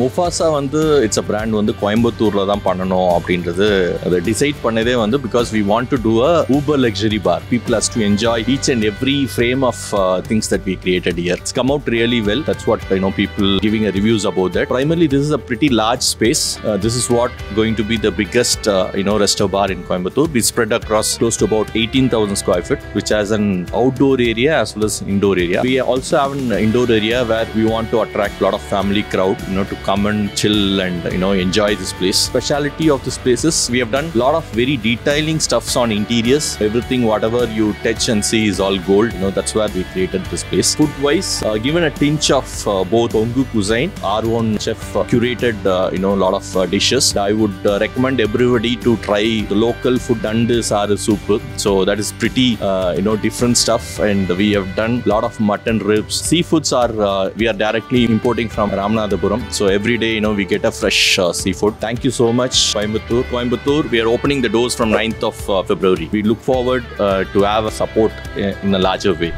Mufasa வந்து it's a brand வந்து கோயம்புத்தூரில் தான் பண்ணணும் அப்படின்றது அதை டிசைட் பண்ணதே வந்து because we want to do a Uber luxury for people has to enjoy each and every frame of things that we created here it's come out really well that's what I know people giving a reviews about that primarily this is a pretty large space this is what going to be the biggest you know resto bar in Coimbatore. We spread across close to about 18,000 square feet, which has an outdoor area as well as indoor area. We also have an indoor area where we want to attract a lot of family crowd, you know, to come and chill and you know enjoy this place. Speciality of this place is we have done a lot of very detailing stuffs on interiors. Everything whatever you touch and see is all gold. You know that's where we created this place. Food wise uh, given a tinge of uh, both Kongu cuisine our own chef uh, curated uh, you know a lot of uh, dishes i would uh, recommend everybody to try the local food and saru soup. So that is pretty you know different stuff. And we have done a lot of mutton ribs. Seafoods are we are directly importing from ramanathapuram so every day you know we get a fresh uh, seafood. Thank you so much coimbatore. Coimbatore we are opening the doors from 9th of uh, february. We look forward uh, to have a support in in a larger way